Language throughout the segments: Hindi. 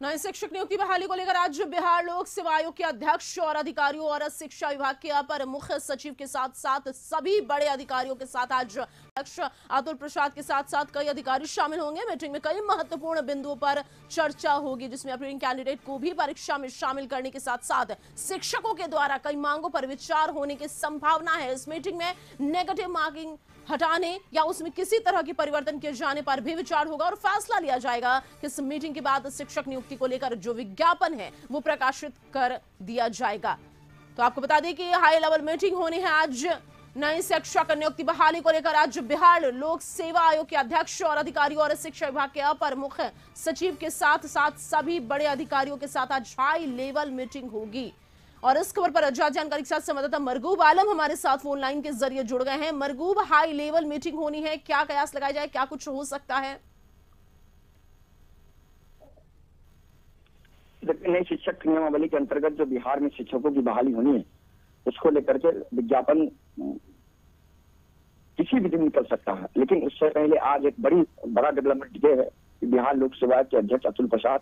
नए शिक्षक नियुक्ति बहाली को लेकर आज बिहार लोक सेवा आयोग के अध्यक्ष और अधिकारियों और शिक्षा विभाग के अपर मुख्य सचिव के साथ साथ सभी बड़े अधिकारियों के साथ आज अध्यक्ष अतुल प्रसाद के साथ साथ कई अधिकारी शामिल होंगे। मीटिंग में कई महत्वपूर्ण बिंदुओं पर चर्चा होगी, जिसमें अपीलिंग कैंडिडेट को भी परीक्षा में शामिल करने के साथ साथ शिक्षकों के द्वारा कई मांगों पर विचार होने की संभावना है। इस मीटिंग में नेगेटिव मार्किंग हटाने या उसमें किसी तरह के परिवर्तन किए जाने पर भी विचार होगा और फैसला लिया जाएगा कि इस मीटिंग के बाद शिक्षक नियुक्ति को लेकर जो विज्ञापन है, वो प्रकाशित कर दिया जाएगा। तो आपको बता दें कि हाई लेवल मीटिंग होनी है आज। नई शिक्षक नियुक्ति बहाली को लेकर आज बिहार लोक सेवा आयोग के अध्यक्ष और अधिकारियों और शिक्षा विभाग के अपर मुख्य सचिव के साथ साथ सभी बड़े अधिकारियों के साथ आज हाई लेवल मीटिंग होगी। और इस खबर पर ज़्यादा जानकारी के साथ संवाददाता मरगूब आलम हमारे साथ फ़ोन लाइन के ज़रिए जुड़ गए हैं। मरगूब हाई लेवल मीटिंग होनी है। क्या कयास लगाया जाए? क्या कुछ हो सकता है? नई शिक्षक नियमावली के अंतर्गत जो बिहार में शिक्षकों की बहाली होनी है, उसको लेकर के विज्ञापन किसी भी दिन निकल सकता है। लेकिन उससे पहले आज एक बड़ी, बड़ा डेवलपमेंट ये है कि बिहार लोक सेवा के अध्यक्ष अतुल प्रसाद,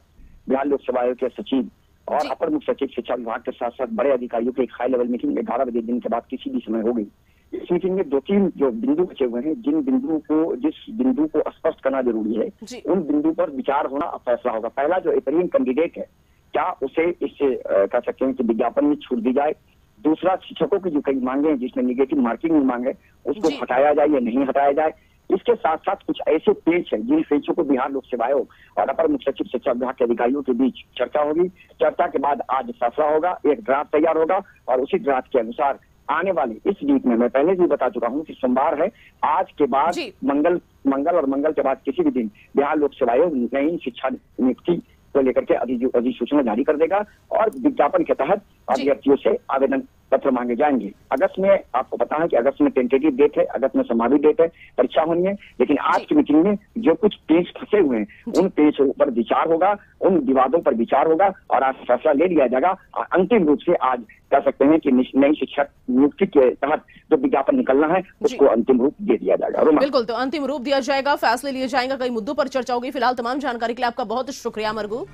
बिहार लोक सेवा आयोग के सचिव और अपर मुख्य सचिव शिक्षा विभाग के साथ साथ बड़े अधिकारियों की एक हाई लेवल मीटिंग ग्यारह बजे दिन के बाद किसी भी समय हो गई इस मीटिंग में दो तीन जो बिंदु बचे हुए हैं जिन बिंदुओं को जिस बिंदु को स्पष्ट करना ज़रूरी है उन बिंदु पर विचार होना फैसला होगा। पहला जो एपरियन कैंडिडेट है क्या उसे इससे कह सकते हैं कि विज्ञापन में छूट दी जाए? दूसरा शिक्षकों की जो कई मांगे हैं जिसमें निगेटिव मार्किंग मांगे उसको हटाया जाए या नहीं हटाया जाए? इसके साथ साथ कुछ ऐसे पेज हैं जिन पेजों को बिहार लोक सेवा आयोग और अपर मुख्य सचिव शिक्षा विभाग के अधिकारियों के बीच चर्चा होगी। चर्चा के बाद आज फैसला होगा एक ड्राफ्ट तैयार होगा और उसी ड्राफ्ट के अनुसार आने वाली इस वीक में मैं पहले भी बता चुका हूँ कि सोमवार है। आज के बाद मंगल मंगल और मंगल के बाद किसी भी दिन बिहार लोक सेवा आयोग नई शिक्षा नियुक्ति को लेकर के अधिसूचना जारी कर देगा और विज्ञापन के तहत अभ्यर्थियों से आवेदन पत्र मांगे जाएँगे। अगस्त में आपको पता है कि अगस्त में टेंटेटिव डेट है अगस्त में संभावित डेट है परीक्षा होनी है लेकिन आज की मीटिंग में जो कुछ पेज फंसे हुए हैं उन पेज पर विचार होगा उन विवादों पर विचार होगा और आज फैसला ले लिया जाएगा। अंतिम रूप से आज कह सकते हैं कि नई शिक्षक नियुक्ति के तहत जो विज्ञापन निकलना है उसको अंतिम रूप दे दिया जाएगा। बिल्कुल तो अंतिम रूप दिया जाएगा फैसले लिए जाएँगे कई मुद्दों पर चर्चा होगी। फ़िलहाल तमाम जानकारी के लिए आपका बहुत शुक्रिया मरगू।